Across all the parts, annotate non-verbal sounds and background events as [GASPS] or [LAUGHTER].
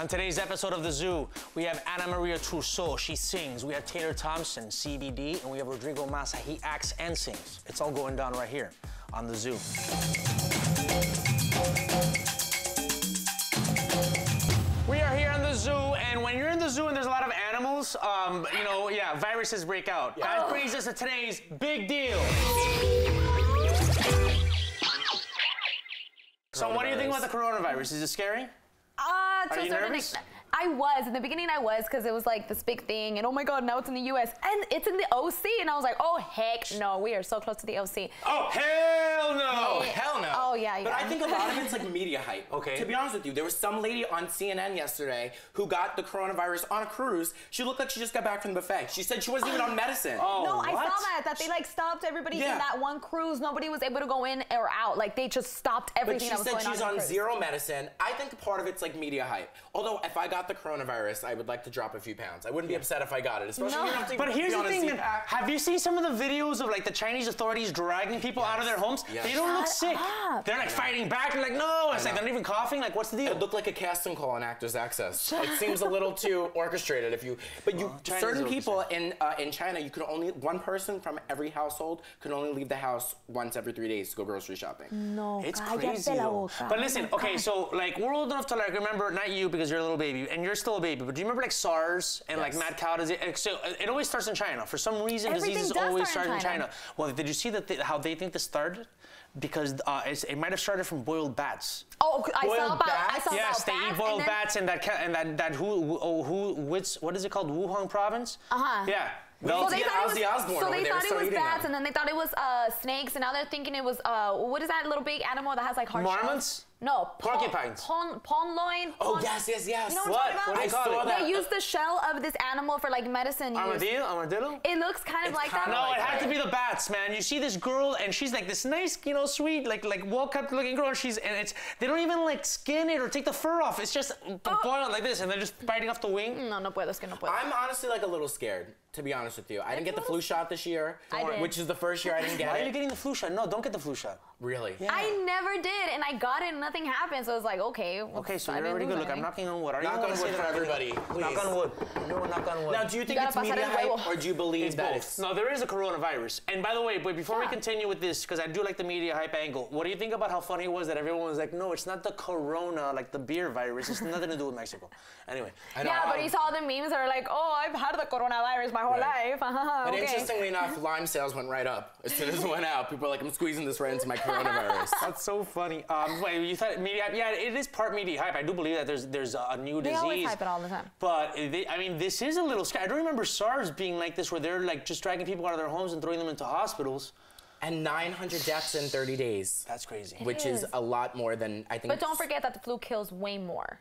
On today's episode of The Zoo, we have Ana Maria Trousseau. She sings. We have Taylor Thompson, CBD, and we have Rodrigo Massa. He acts and sings. It's all going down right here on The Zoo. We are here on the zoo, and when you're in the zoo and there's a lot of animals, um, you know, yeah, viruses break out. That brings us to today's big deal. So, what do you think about the coronavirus? Is it scary? Uh, to Are a you nervous? extent. I was in the beginning. I was because it was like this big thing, and oh my god, now it's in the U.S. and it's in the OC, and I was like, oh heck no, we are so close to the OC. Oh, hell no! Oh, hell no. Oh, yeah, But. I think a lot of it's like [LAUGHS] media hype. Okay. To be honest with you, there was some lady on CNN yesterday who got the coronavirus on a cruise. She looked like she just got back from the buffet. She said she wasn't even on [GASPS] medicine. Oh, no, I saw that that they like stopped everybody Yeah. in that one cruise. Nobody was able to go in or out. Like they just stopped everything. But everything she that was said going she's on. on in the cruise. zero medicine. I think part of it's like media hype. Although if I got the coronavirus, I would like to drop a few pounds. I wouldn't be upset if I got it, especially No. you don't have to But here's the thing, man. Have you seen some of the videos of like the Chinese authorities dragging people out of their homes? Yes. They don't look sick. up. They're like fighting back. They're like, no. It's like they're not even coughing. Like, what's the deal? It looked like a casting call on Actors Access. It seems a little too orchestrated. If you, but you, China's certain people in uh, in China, you can only one person from every household can only leave the house once every three days to go grocery shopping. No, It's crazy. la though. boca. But listen, okay, so like we're old enough to like remember, not you because you're a little baby, and you're still a baby. But do you remember like SARS and like mad cow disease? So uh, it always starts in China. For some reason, Everything diseases does always start start in in China. China. Well, did you see that they, how they think this started? Because uh, it's, it might have started from boiled bats. Oh, I saw Boiled about. I bats? saw Yes, about they eat boiled and then- bats in that and that that who oh, who which what is it called Wuhan province? Uh-huh. Yeah. Well, They'll- they- get Ozzy Osbourne so over they thought it was bats, them. and then they thought it was uh, snakes, and now they're thinking it was uh, what is that little big animal that has like hard shells? Marmots? No, Porcupines. Pon, pon loin. Oh pon- yes, yes, yes. You know what, What? I'm talking What do about? call it? saw that. They use the shell of this animal for like medicine use. Armadillo? Armadillo? It looks kind of It's like that. kinda No, like it had that. to be the bats, man. You see this girl, and she's like this nice, you know, sweet, like like well kept looking girl. And she's and it's they don't even like skin it or take the fur off. It's just oh. boiled like this, and they're just biting off the wing. No, no puedo, es que no puedo. I'm honestly like a little scared, to be honest with you. I didn't get the flu shot this year, I which is the first year I didn't get Why are you getting the flu shot? No, don't get the flu shot. Really? I never did, and I got it, and nothing happened. So I was like, okay. well, Okay, so you're didn't already lose good. Look, I'm knocking on wood. Are Knock you on gonna say wood that for I'm gonna- everybody, Knock please. on wood. No, knock on wood. Now, do you think gotta it's media el hype, or do you believe It's that both. No, there is a coronavirus. And by the way, but before we continue with this, because I do like the media hype angle, what do you think about how funny it was that everyone was like, no, it's not the corona, like the beer virus. It's nothing to do with Mexico. Anyway. I know, Yeah, but um, you saw the memes that are like, oh, I've had the coronavirus my whole Right. life. [LAUGHS] Uh-huh, But okay. interestingly enough, lime sales went right up as soon as it went out. People were like, I'm squeezing this right into my [LAUGHS] coronavirus. [LAUGHS] That's so funny. Um, wait, you thought media hype? Yeah, it is part media hype. I do believe that there's there's a new They disease. always hype it all the time. But they, I mean, this is a little scary. I don't remember SARS being like this, where they're like just dragging people out of their homes and throwing them into hospitals. and 900 deaths in 30 days, That's crazy. which is is. a lot more than I think. But don't forget that the flu kills way more.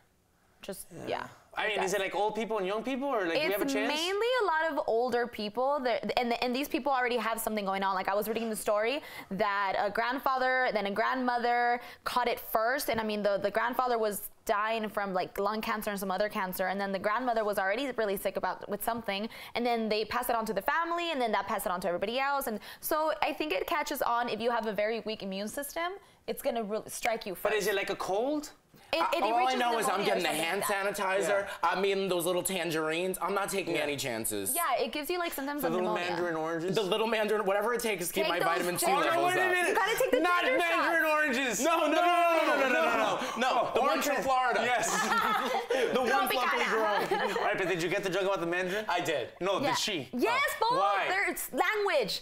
Just yeah. I mean, is it like old people and young people, or like do we have a It's chance? mainly a lot of older people, that, and and these people already have something going on. Like I was reading the story that a grandfather, then a grandmother caught it first, and I mean the the grandfather was dying from like lung cancer and some other cancer, and then the grandmother was already really sick about with something, and then they pass it on to the family, and then that passed it on to everybody else, and so I think it catches on if you have a very weak immune system. It's gonna really strike you first. But is it like a cold? It, it all I know is I'm getting the hand like sanitizer. Yeah. I'm eating those little tangerines. I'm not taking yeah. any chances. Yeah, it gives you like sometimes the pneumonia. Little mandarin oranges. The little mandarin, whatever it takes to keep my vitamin C levels up. Wait a minute. You gotta take the Not mandarin shot. oranges. No, no, no, no, no, no, no, no. No, oh, the orange from Florida. Yes. [LAUGHS] the [LAUGHS] one locally grown. [LAUGHS] All right, but did you get the joke about the mandarin? I did. No, did she? Yes, oh. both. Why? It's language,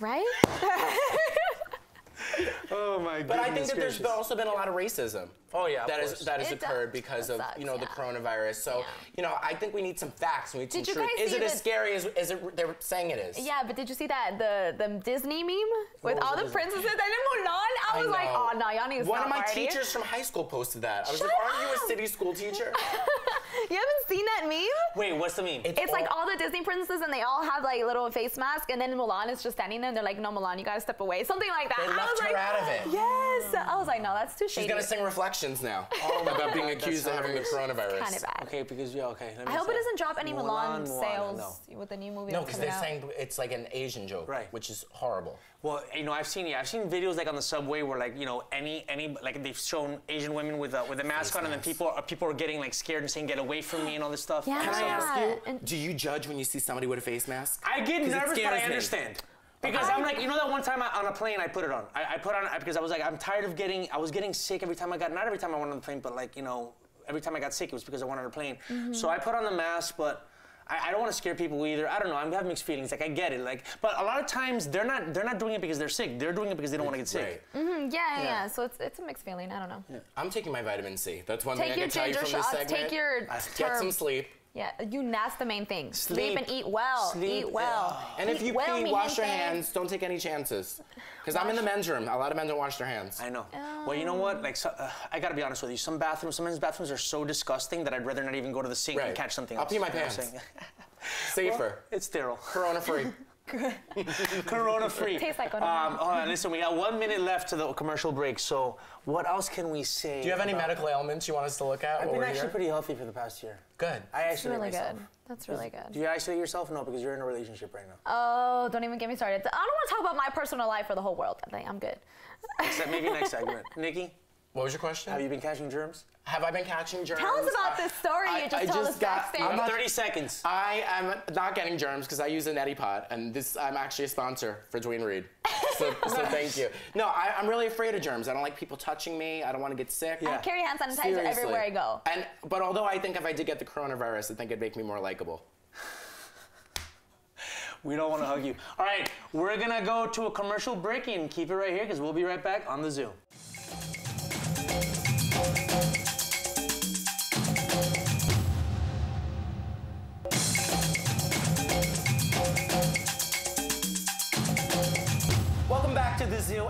right? [LAUGHS] Oh my god. But I think that there's also been a lot of racism. Oh, yeah, of that has course. that has It does. occurred because That of sucks, you know the coronavirus. So Yeah. you know I think we need some facts. We need some Did you truth. guys Is see it as scary as, as it, they're saying it is? yeah, but did you see that the the Disney meme with all the the Disney? princesses and in Mulan? I was like, know. oh no, y'all need to One stop of my already. teachers from high school posted that. I was Shut like, aren't you a city school teacher? [LAUGHS] You haven't seen that meme? Wait, what's the meme? It's like all the Disney princesses and they all have like little face masks and then Mulan is just standing there and they're like, no Mulan, you gotta step away. Something like that. They I left was her like, out of it. Yes. I was like, no, that's too She's shady. gonna sing Reflections now [LAUGHS] oh All about being accused of having the coronavirus. Kind of bad. okay, because yeah, okay. let I hope it doesn't drop any Mulan, Mulan, Moana, sales no. with the new movie No, because they're out. saying it's like an Asian joke, Right. which is horrible. Well, you know, I've seen yeah, I've seen videos like on the subway where like you know any any like they've shown Asian women with a with a mask Face on, and then people are people are getting like scared and saying get away from me and all this stuff. Yeah. Can I ask you, do you judge when you see somebody with a face mask? I get nervous, but scares I me. understand. Because I'm like, you know that one time I, on a plane I put it on. I, I put on because I was like, I'm tired of getting, I was getting sick every time I got, not every time I went on the plane, but like, you know, every time I got sick it was because I went on a plane. Mm-hmm. So I put on the mask, but I, I don't want to scare people either. I don't know. I'm having mixed feelings. Like I get it. Like, but a lot of times they're not, they're not doing it because they're sick. They're doing it because they don't want to get sick. Right. Mm, yeah, yeah, Yeah. yeah. So it's it's a mixed feeling. I don't know. I'm taking my vitamin C. That's one Take thing I your can tell you ginger from this segment. Take your Get some sleep. Yeah, you that's the main thing. Sleep, Sleep. and eat well. Sleep, Eat well. And if you well, pee, wash your hands. Don't take any chances. Because I'm in the men's room. A lot of men don't wash their hands. I know. Well, you know what? Like, so, uh, I gotta be honest with you. Some bathrooms, some men's bathrooms are so disgusting that I'd rather not even go to the sink and catch something I'll else. pee my You know what I'm pants. saying? [LAUGHS] Safer. It's sterile. Corona free. [LAUGHS] Corona free. Tastes like corona. Um, hold listen, we got one minute left to the commercial break. So, what else can we say? Do you have any about- medical ailments you want us to look at? I've been actually here? pretty healthy for the past year. good. I That's isolate really myself. good. That's really good. Do you isolate yourself? No, because you're in a relationship right now. Oh, don't even get me started. I don't want to talk about my personal life for the whole world. I think I'm good. Except maybe next segment. [LAUGHS] Nikki, What was your question? have you been catching germs? Have I been catching germs? Tell us about I- this story I- you just I told just us got- backstage. I'm not- 30 seconds. I am not getting germs because I use a neti pot, and this I'm actually a sponsor for Duane Reade. So, so [LAUGHS] thank you. No, I, I'm really afraid of germs. I don't like people touching me. I don't want to get sick. Yeah. I carry hand sanitizer Seriously. everywhere I go. And but although I think if I did get the coronavirus, I think it'd make me more likable. [LAUGHS] We don't want to hug you. All right, we're gonna go to a commercial break and keep it right here because we'll be right back on the Zoom.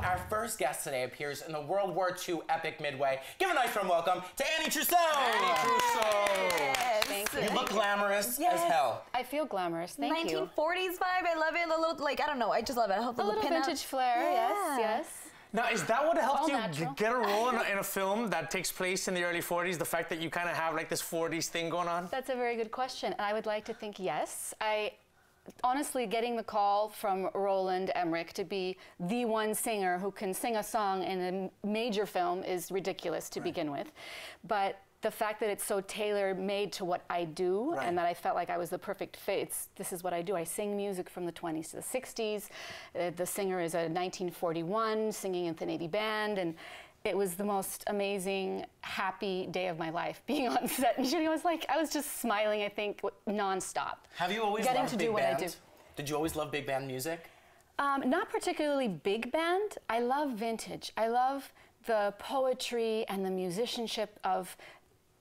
Back to the zoo. Our first guest today appears in the World War II epic Midway. Give a nice warm welcome to Annie Trousseau. Annie Trousseau. Thank You you. look glamorous as Yes. hell. I feel glamorous. Thank you. 1940s vibe. I love it. A little like I don't know. I just love it. I hope A little pinup. vintage flair. Yeah. Yes, yes. Now, is that what helped all you natural. get a role in a, in a film that takes place in the early 40s? The fact that you kind of have like this 40s thing going on? That's a very good question. And I would like to think yes. I honestly getting the call from Roland Emmerich to be the one singer who can sing a song in a major film is ridiculous to begin with. But the fact that it's so tailor made to what I do Right. and that I felt like I was the perfect fit. It's, this is what I do. I sing music from the 20s to the 60s. Uh, the singer is a 1941 singing in the Navy band and it was the most amazing, happy day of my life [LAUGHS] being on set. And Judy was like, I was just smiling, I think, nonstop. Have you always Getting loved to big do what band? I do. Did you always love big band music? Um, not particularly big band. I love vintage. I love the poetry and the musicianship of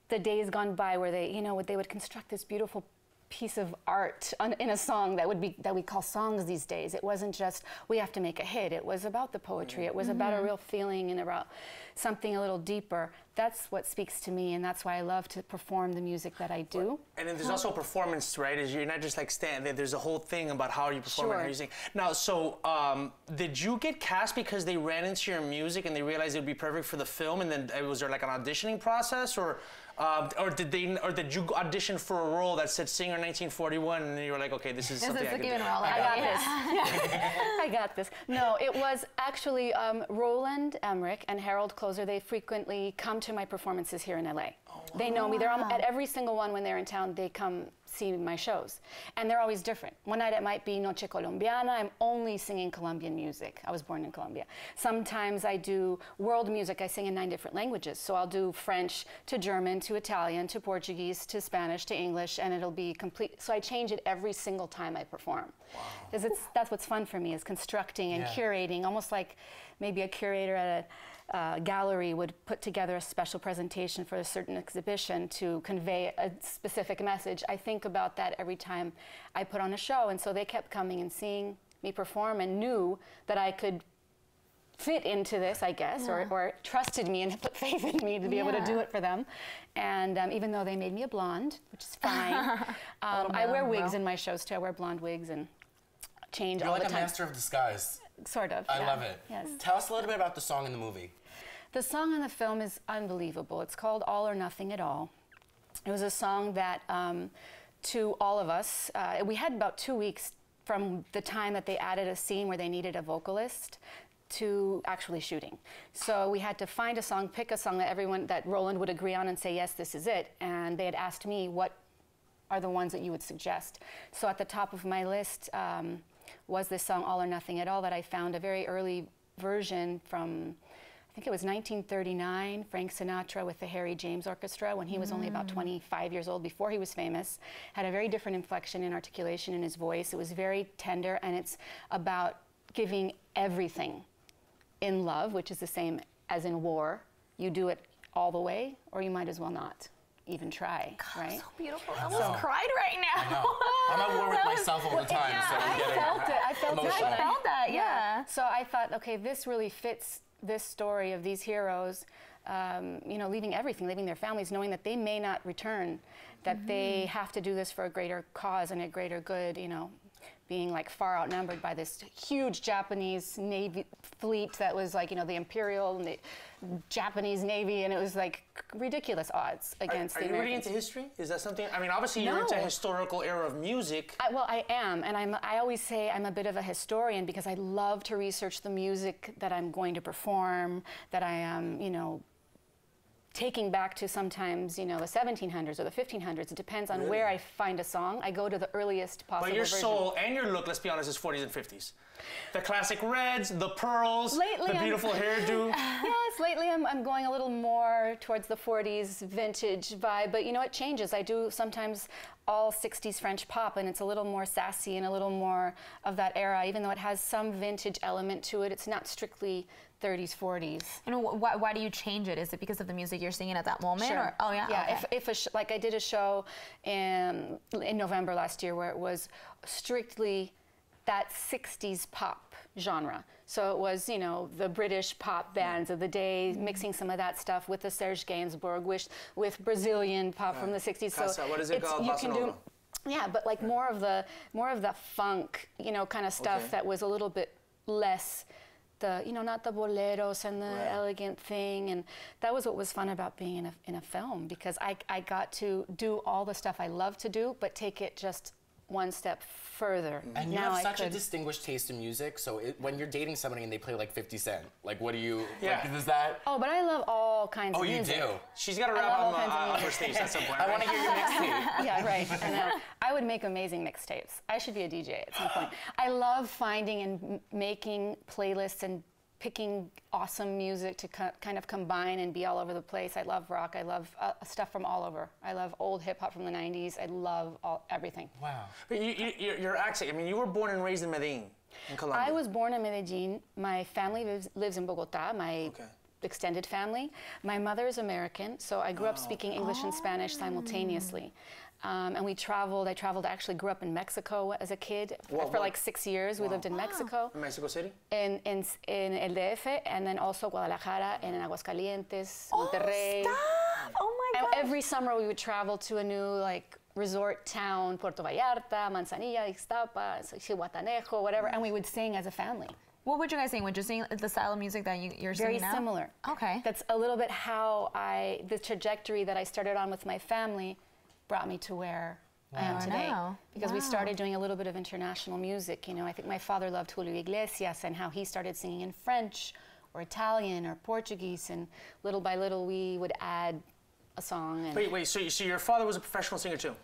the days gone by where they, you know, they would construct this beautiful piece of art on, in a song that would be that we call songs these days. It wasn't just we have to make a hit. It was about the poetry. It was about a real feeling and about something a little deeper. That's what speaks to me, and that's why I love to perform the music that I do. And then there's also performance, right? Is you're not just like stand there. There's a whole thing about how you perform and how Sure. you sing. Now, so um, did you get cast because they ran into your music and they realized it would be perfect for the film? And then was there like an auditioning process, or uh, or did they, or did you audition for a role that said singer 1941, and you were like, okay, this is This something is I can do. role. I got yeah. this. [LAUGHS] I got this. No, it was actually um, Roland Emmerich and Harald Kloser. They frequently come to my performances here in LA. They know me. They're al- at every single one when they're in town. They come see my shows, and they're always different. One night it might be Noche Colombiana. I'm only singing Colombian music. I was born in Colombia. Sometimes I do world music. I sing in nine different languages. So I'll do French to German to Italian to Portuguese to Spanish to English, and it'll be complete. So I change it every single time I perform. Because it's that's what's fun for me is constructing and Yeah. curating, almost like maybe a curator at a uh, gallery would put together a special presentation for a certain exhibition to convey a specific message. I think about that every time I put on a show, and so they kept coming and seeing me perform and knew that I could fit into this, I guess, or, or trusted me and [LAUGHS] put faith in me to be able to do it for them. And um, even though they made me a blonde, which is fine, [LAUGHS] um, I wear wigs well. in my shows too. I wear blonde wigs and change You're all like the a master of disguise. Sort of. I yeah. love it. Yes. Tell us a little bit about the song in the movie. The song in the film is unbelievable. It's called All or Nothing at All. It was a song that, um, to all of us, uh, we had about two weeks from the time that they added a scene where they needed a vocalist to actually shooting. So we had to find a song, pick a song that everyone, that Roland would agree on and say, yes, this is it. And they had asked me what are the ones that you would suggest. So at the top of my list um, was this song All or Nothing at All that I found a very early version from, I think it was 1939, Frank Sinatra with the Harry James Orchestra when he was only about mm. 25 years old before he was famous. Had a very different inflection and articulation in his voice. It was very tender and it's about giving everything in love, which is the same as in war. You do it all the way or you might as well not even try, right? So beautiful. I almost cried right now. I'm at war [LAUGHS] with was- myself all the time, Yeah, so I'm I getting felt it. I felt it. I felt that, yeah. So I thought, okay, this really fits this story of these heroes, um, you know, leaving everything, leaving their families, knowing that they may not return, that Mm-hmm. they have to do this for a greater cause and a greater good, you know, being like far outnumbered by this huge Japanese Navy fleet that was like, you know, the Imperial and the Japanese Navy, and it was like ridiculous odds Are, against are the you really into history? Is that something? I mean, obviously you're into historical era of music. I, well, I am, and I'm, I always say I'm a bit of a historian because I love to research the music that I'm going to perform, that I am, you know, taking back to sometimes, you know, the 1700s or the 1500s. It depends on where I find a song. I go to the earliest possible But your version. soul and your look, let's be honest, is 40s and 50s. The classic reds, the pearls, Lately, the I'm- beautiful [LAUGHS] hairdo. Yes, lately I'm, I'm going a little more towards the 40s vintage vibe, but you know, it changes. I do sometimes all 60s French pop, and it's a little more sassy and a little more of that era, even though it has some vintage element to it. It's not strictly 30s, 40s. And wh- why, why do you change it? Is it because of the music you're singing at that moment? Sure. Or, oh, yeah? Yeah. Okay. If, if a sh- like I did a show in in November last year where it was strictly that 60s pop genre. So it was, you know, the British pop bands of the day, mm-hmm. mixing some of that stuff with the Serge Gainsbourg, with, with Brazilian pop from the 60s. So what is it it's- called? You Bossa can do, yeah, but like more of the more of the funk, you know, kind of stuff Okay. that was a little bit less the you know not the boleros and the Right. elegant thing and that was what was fun about being in a, in a film because I, I got to do all the stuff I love to do but take it just one step further And you now have I such a distinguished taste in music. So it, when you're dating somebody and they play like 50 Cent, like what do you? Yeah. Like, is that? oh but I love all kinds Oh, of music. Oh, you do. She's got to I rap love all on, kinds of uh, on her music. stage at some point. I want to hear your mixtape. [LAUGHS] yeah, right. I know. I would make amazing mixtapes. I should be a DJ at some point. I love finding and m- making playlists and picking awesome music to kind of combine and be all over the place. I love rock. I love uh, stuff from all over. I love old hip hop from the 90s. I love all, everything. Wow. But you, you, your accent, I mean, you were born and raised in Medellin, in Colombia. I was born in Medellin. My family lives, lives in Bogota. My Okay. Extended family. My mother is American, so I grew up speaking English and Spanish simultaneously. Um, and we traveled. I traveled. I Actually, grew up in Mexico as a kid What- for what- like six years. We lived in Mexico, in Mexico City? in, in in El DF, and then also Guadalajara, and in Aguascalientes, Monterrey. Stop! Oh my god. every summer we would travel to a new like resort town, Puerto Vallarta, Manzanilla, Ixtapa, Zihuatanejo, whatever, and we would sing as a family. What would you guys sing? Would you sing the style of music that you, you're Very singing now? similar. Okay. That's a little bit how I, the trajectory that I started on with my family brought me to where I am today. Wow. Because we started doing a little bit of international music. You know, I think my father loved Julio Iglesias and how he started singing in French or Italian or Portuguese. And little by little, we would add a song. And Wait, wait, so, you- so your father was a professional singer too?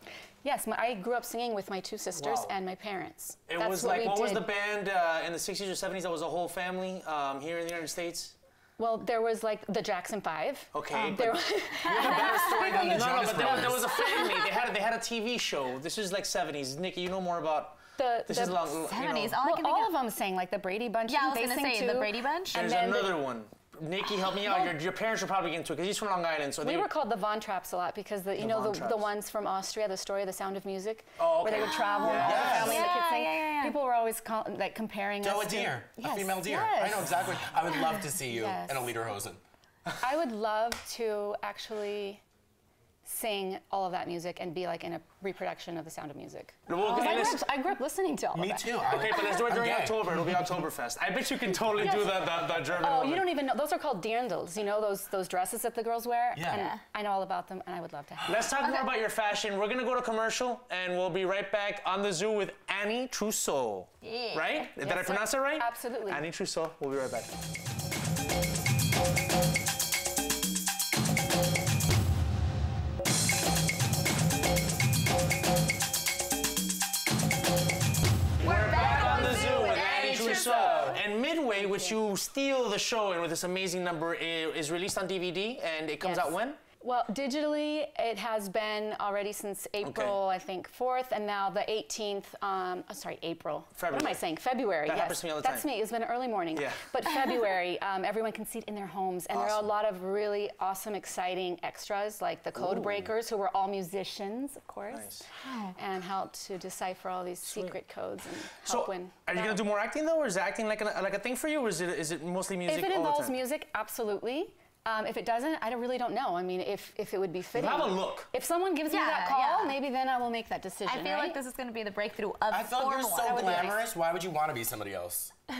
Yes, my, I grew up singing with my two sisters Wow. and my parents. It That's was what like, we what was the band uh, in the 60s or 70s that was a whole family um, here in the United States? Well, there was like the Jackson Five. Okay, There but- was- You have a [LAUGHS] better story than the No, no, Jonas but there, was- there was a family. They had, they had a TV show. This is like 70s. Nikki, you know more about. The- this the is long. you know. 70s. All I well, can think all of- of them sang like the Brady Bunch. Yeah, I was they gonna sing say, the. Brady Bunch? And There's then the- another one. Nikki, help me out. Your, your parents were probably into it because he's from Long Island, so We they were called the Von Trapps a lot because the you The know the, the ones from Austria, the story of the Sound of Music, Oh, where they would travel, and all Yes. the family and Yeah, yeah, yeah, yeah. People were always call, like comparing Doe us a to deer, a female deer. yes. I know exactly. I would love to see you [LAUGHS] Yes. in a lederhosen. I would love to actually sing all of that music and be like in a reproduction of the Sound of Music. Well, okay, I, grew up, I grew up listening to all Me of that. too. Okay, but let's do it I'm during gay. October. It'll be Oktoberfest. I bet you can totally do the, the, the German Oh, woman. you don't even know. Those are called dirndls. You know those those dresses that the girls wear. Yeah. And Yeah. I know all about them, and I would love to. Have. Let's talk more about your fashion. We're gonna go to commercial, and we'll be right back on the zoo with Annie Trousseau. Yeah. Right? Did Yes, I sir. pronounce it right? Absolutely. Annie Trousseau. We'll be right back. Trousseau. And Midway, which you steal the show in with this amazing number, is released on DVD, and it comes Yes. out when? Well, digitally, it has been already since April, I think, 4th, and now the 18th, um, oh, sorry, April. February. What am I saying? February, That yes. happens to me all the That's time. me. It's been early morning. Yeah. [LAUGHS] But February, um, everyone can see it in their homes, and there are a lot of really awesome, exciting extras, like the code breakers, who were all musicians, of course, Nice. and helped to decipher all these secret codes and So, help win. are you gonna do more acting though, or is acting like a, like a thing for you, or is it is it mostly music? If it all the involves time? music, absolutely. Um, if it doesn't, I really don't know. I mean, if, if it would be fitting. have a look. If someone gives me that call, yeah. maybe then I will make that decision. I feel right? like this is going to be the breakthrough of I felt you're so would be nice. glamorous. Why would you want to be somebody else? [LAUGHS]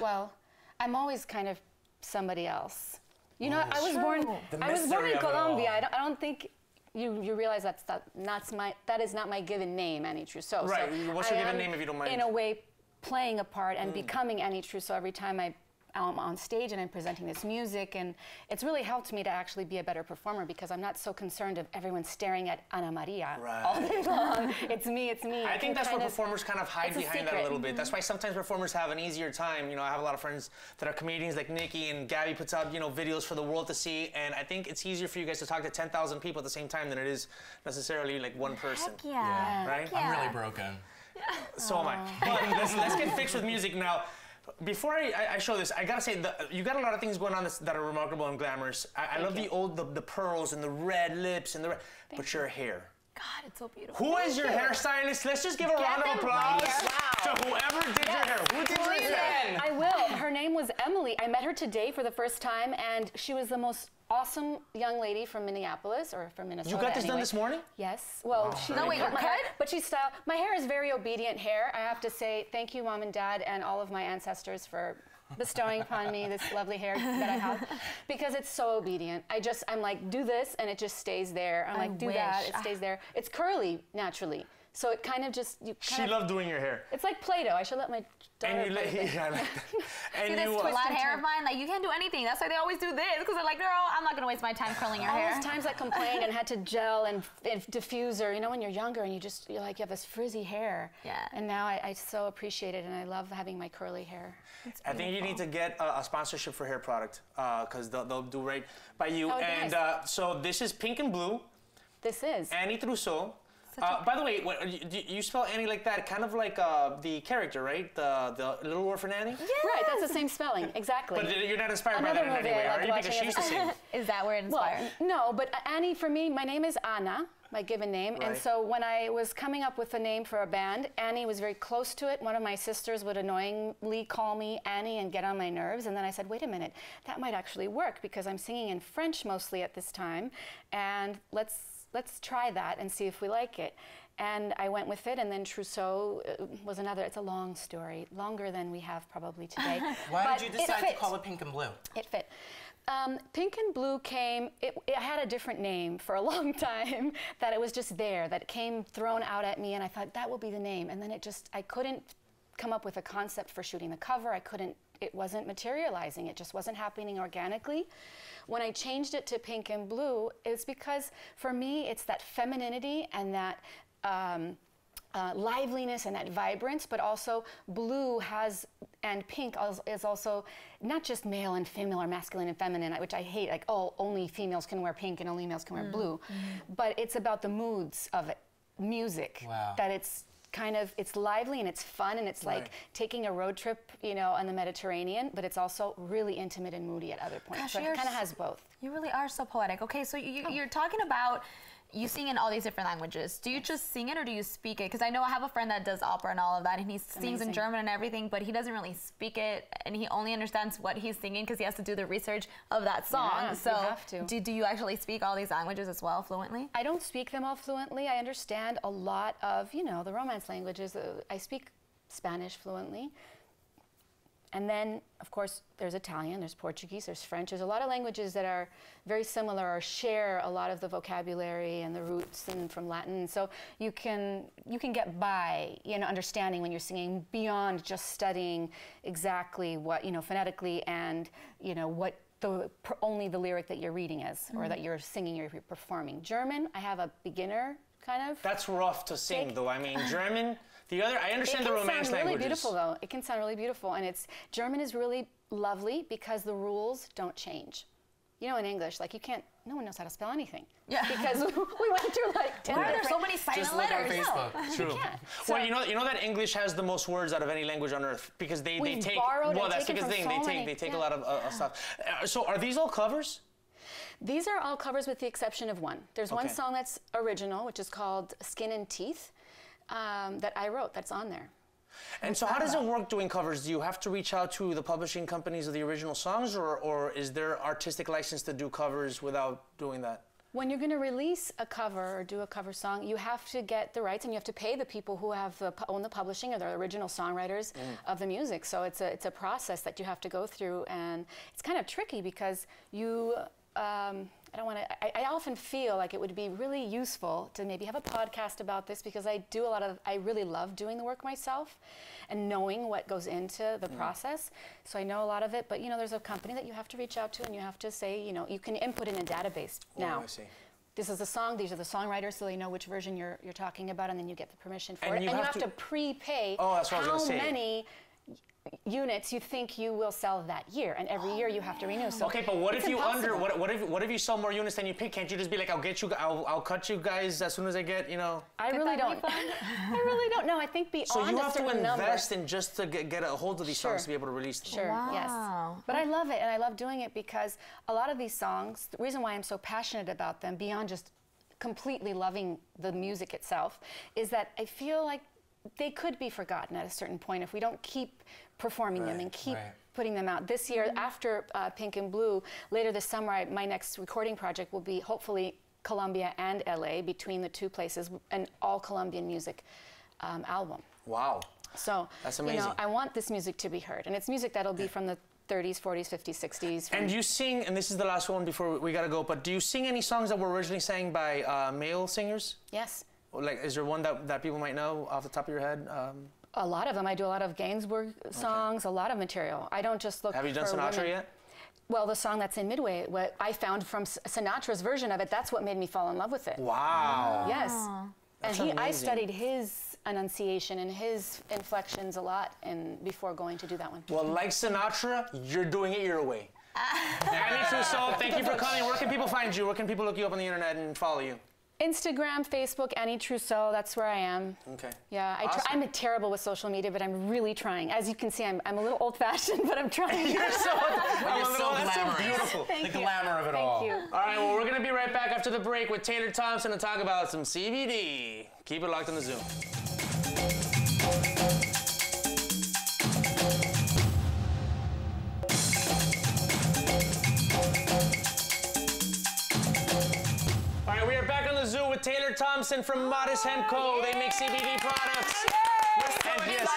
Well, I'm always kind of somebody else. You know, I was born. I was born in Colombia. I don't, I don't think you, you realize that's that, that's my that is not my given name, Annie Trousseau. Right. So What's your I given name, if you don't mind? In a way, playing a part and becoming Annie Trousseau every time I. I'm on stage and I'm presenting this music, and it's really helped me to actually be a better performer because I'm not so concerned of everyone staring at Ana Maria all day long. [LAUGHS] it's me, it's me. I can think that's where performers kind of hide it's a behind that a little bit. That's mm-hmm. why sometimes performers have an easier time. You know, I have a lot of friends that are comedians like Nikki and Gabby puts out, you know, videos for the world to see. And I think it's easier for you guys to talk to 10,000 people at the same time than it is necessarily like one person. Heck yeah. Right? Yeah. I'm really broken. So am I. But let's, let's get fixed with music now. Before I, I- show this, I gotta say the, you got a lot of things going on that are remarkable and glamorous. I, I love the old the, the pearls and the red lips and the red, but your hair. God, it's so beautiful. Who is your hairstylist? Let's just give a round of applause right to whoever did your hair. Who did your hair? I will. Her name was Emily. I met her today for the first time, and she was the most awesome young lady from Minneapolis or from Minnesota. You got this done this morning? Yes. Well, she No, wait, cut you my hair, but she styled. My hair is very obedient hair. I have to say thank you, mom and dad, and all of my ancestors for bestowing upon me this lovely hair that I have [LAUGHS] because it's so obedient. I just I'm like do this and it just stays there. I'm I like do that, it stays there. It's curly naturally. So it kind of just you kind She of, loved doing your hair. It's like Play-Doh. I should let my daughter And you play let, with it. [LAUGHS] yeah, I like that. [LAUGHS] See And this you, uh, flat hair of mine? Like you can't do anything. That's why they always do this because they're like, girl, I'm not gonna waste my time curling your All hair. those times I complained and had to gel and, and diffuser. You know, when you're younger and you just you're like you have this frizzy hair. Yeah. And now I, I so appreciate it and I love having my curly hair. I think you need to get a, a sponsorship for hair product because they'll, they'll do right by you. That would be and nice. uh, so this is pink and blue, This is. Annie Trousseau. Uh, by the way, what, you, you spell Annie like that, kind of like uh, the character, right? The the Little Orphan Annie. Right, that's the same spelling, exactly. But you're not inspired Another by that in movie any way, I are loved you? Because she watching used to as a sing. Is that where it inspired? well, inspired? no, but Annie for me, my name is Anna, my given name, and so when I was coming up with a name for a band, Annie was very close to it. One of my sisters would annoyingly call me Annie and get on my nerves, and then I said, wait a minute, that might actually work because I'm singing in French mostly at this time, and let's let's try that and see if we like it. And I went with it, and then Trousseau uh, was another. It's a long story, longer than we have probably today. [LAUGHS] Why But did you decide to call it pink and blue? It fit. Um, Pink and Blue came, it, it had a different name for a [LAUGHS] long time, that it was just there, that it came thrown out at me, and I thought that will be the name. And then it just, I couldn't come up with a concept for shooting the cover. I couldn't, it wasn't materializing. It just wasn't happening organically. When I changed it to Pink and Blue, it's because for me, it's that femininity and that. Um, uh, liveliness and that vibrance, but also blue has and pink is also not just male and female or masculine and feminine, which I hate. Like, oh, only females can wear pink and only males can wear blue, but it's about the moods of it, music. Wow. That it's kind of it's lively and it's fun and it's like Right. taking a road trip, you know, on the Mediterranean, but it's also really intimate and moody at other points. Gosh, so it kind of has both. You really are so poetic. Okay, so you, oh. you're talking about you sing in all these different languages. Do you just sing it or do you speak it? Because I know I have a friend that does opera and all of that, and he sings in. German and everything, but he doesn't really speak it, and he only understands what he's singing because he has to do the research of that song. Yeah, you so, have to. Do, do you actually speak all these languages as well fluently? I don't speak them all fluently. I understand a lot of, you know, the Romance languages. Uh, I speak Spanish fluently. And then, of course, there's Italian, there's Portuguese, there's French. There's a lot of languages that are very similar or share a lot of the vocabulary and the roots and from Latin. So you can you can get by, you know, understanding when you're singing beyond just studying exactly what, you know, phonetically and, you know, what the only the lyric that you're reading is or mm-hmm. that you're singing or you're performing. German, I have a beginner kind of. That's rough to sing, Take- though. I mean, [LAUGHS] German. The other, I understand can the Romance sound really beautiful though. It can sound really beautiful, and it's German is really lovely because the rules don't change. You know, in English, like you can't. No one knows how to spell anything. Yeah. Because [LAUGHS] we went through like ten Why are there different- so many silent Just look on letters? Facebook. True. can't. well, you know, you know that English has the most words out of any language on earth because they, they take. borrowed well, that's the from thing. so they take many- they take a lot of uh, uh, stuff. Uh, so are these all covers? These are all covers with the exception of one. There's one song that's original, which is called "Skin and Teeth," um, that I wrote. That's on there. And so, how does it work doing covers? Do you have to reach out to the publishing companies of the original songs, or, or is there artistic license to do covers without doing that? When you're going to release a cover or do a cover song, you have to get the rights and you have to pay the people who have the, own the publishing or the original songwriters of the music. So it's a it's a process that you have to go through, and it's kind of tricky because you. Um, I don't want to. I, I often feel like it would be really useful to maybe have a podcast about this because I do a lot of. I really love doing the work myself, and knowing what goes into the process. So I know a lot of it. But you know, there's a company that you have to reach out to, and you have to say, you know, you can input in a database now I see. this is the song, these are the songwriters, so they know which version you're, you're talking about, and then you get the permission for And it. you and have you have to- to, prepay Oh, that's what I was how many units you think you will sell that year, and every year you have to renew. So Okay, but what if you under what, what if what if you sell more units than you pick Can't you just be like, I'll get you, I'll, I'll cut you guys as soon as I get, you know? I really don't. [LAUGHS] I really don't know. I think beyond So you a have to certain number. invest in just to get, get a hold of these Sure. songs to be able to release them. Sure, Wow. yes. But I love it, and I love doing it because a lot of these songs, the reason why I'm so passionate about them, beyond just completely loving the music itself, is that I feel like they could be forgotten at a certain point if we don't keep performing them and keep right. putting them out. This year, after uh, Pink and Blue, later this summer, I, my next recording project will be hopefully Colombia and LA, between the two places, an all Colombian music um, album. Wow. So, That's amazing. you know, I want this music to be heard, and it's music that'll be from the 30s, 40s, 50s, 60s. And you sing, and this is the last one before we gotta go, but do you sing any songs that were originally sang by uh, male singers? yes, Or, Like, is there one that, that people might know off the top of your head? Um, a lot of them. I do a lot of Gainsbourg songs, a lot of material. I don't just look. have you done for Sinatra women. yet? Well, the song that's in Midway, what I found from Sinatra's version of it, that's what made me fall in love with it. Wow. Yes. And That's he, I studied his enunciation and his inflections a lot, and before going to do that one. Well, like Sinatra, you're doing it your way. [LAUGHS] Annie Trousseau, thank you for coming. Where can people find you? Where can people look you up on the internet and follow you? Instagram, Facebook, Annie Trousseau. That's where I am. Okay. Yeah, I try, Awesome. I'm terrible with social media, but I'm really trying. As you can see, I'm, I'm a little old-fashioned, [LAUGHS] but I'm trying. [LAUGHS] You're so, I'm [LAUGHS] You're a so little- that's so glamorous. beautiful. Thank the you. glamour of it Thank all. you. All right, well, we're gonna be right back after the break with Taylor Thompson to talk about some CBD. Keep it locked on the Zoom. Zoo Thompson from Modest Hemp Co. They make CBD products. And yes,